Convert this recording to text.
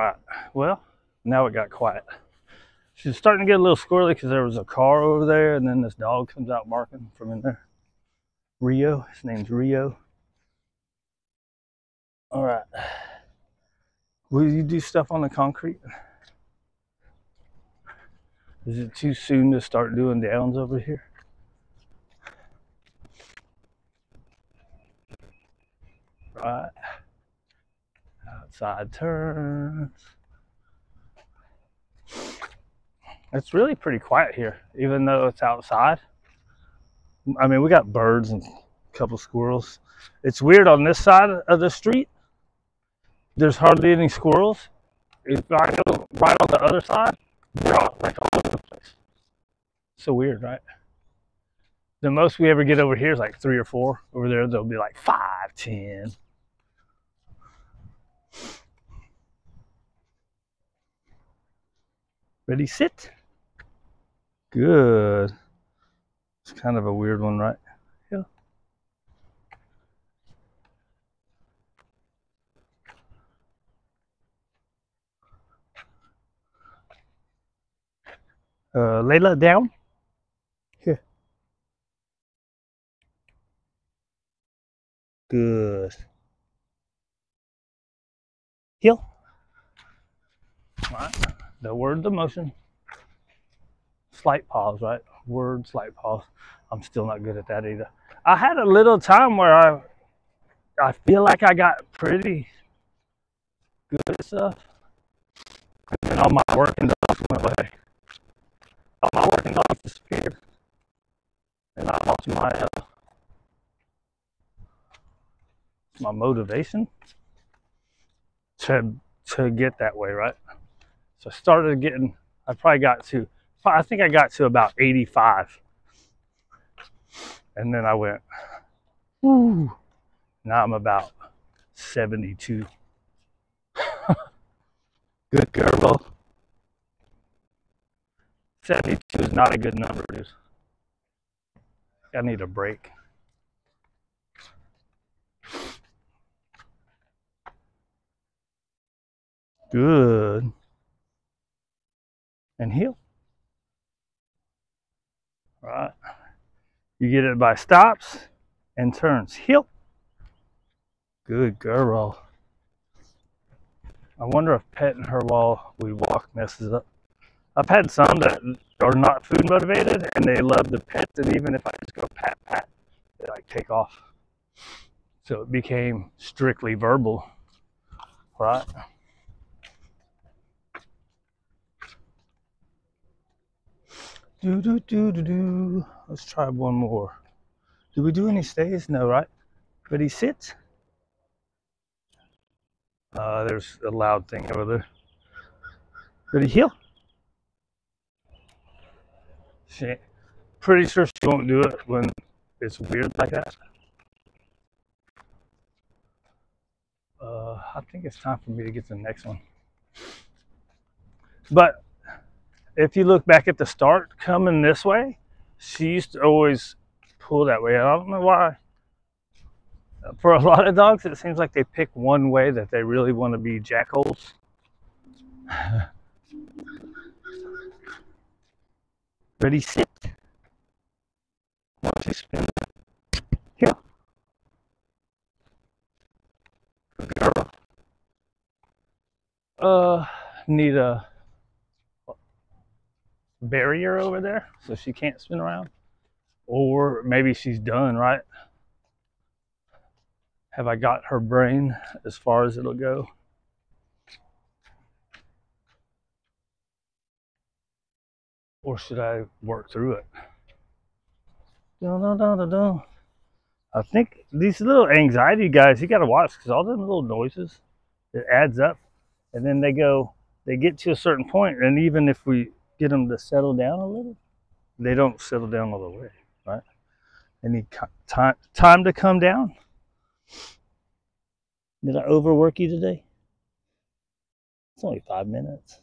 Right. Well, now it got quiet. She's starting to get a little squirrely because there was a car over there, and then this dog comes out barking from in there. Rio. His name's Rio. All right. Will you do stuff on the concrete? Is it too soon to start doing downs over here? Right. Outside turns. It's really pretty quiet here, even though it's outside. I mean, we got birds and a couple squirrels. It's weird on this side of the street. There's hardly any squirrels. If I go right on the other side, they're all, like all over the place. So weird, right? The most we ever get over here is like three or four. Over there, there'll be like five, ten. Ready, sit. Good. It's kind of a weird one, right? Yeah. Uh, Layla, down. Here. Good. Heel. Right. The word, the motion. Slight pause, right? Word, slight pause. I'm still not good at that either. I had a little time where I I feel like I got pretty good at stuff. And all my working dogs went away. All my working dogs disappeared. And I lost my uh, my motivation to to get that way, right? So I started getting I probably got to I think I got to about 85. And then I went, Ooh. Now I'm about 72. good girl. 72 is not a good number, dude. I need a break. Good. And heel. Right. You get it by stops and turns. Heel. Good girl. I wonder if petting her while we walk messes up. I've had some that are not food motivated and they love the pet and even if I just go pat pat, they like take off. So it became strictly verbal, right? Do do do do do. Let's try one more. Do we do any stays? No, right? Ready, sit. Uh, there's a loud thing over there. Ready, heel. She, pretty sure she won't do it when it's weird like that. Uh, I think it's time for me to get to the next one. But if you look back at the start coming this way, she used to always pull that way. I don't know why. For a lot of dogs, it seems like they pick one way that they really want to be jackholes. Ready, sit. Watch me spin. Here. Good girl. Uh, need a barrier over there so she can't spin around. Or maybe she's done, right? Have I got her brain as far as it'll go? Or should I work through it? Dun, dun, dun, dun, dun. I think these little anxiety guys, you got to watch because all them little noises, it adds up. And then they go, they get to a certain point, and even if we get them to settle down a little, they don't settle down all the way, right? They need time, time to come down. Did I overwork you today? It's only five minutes.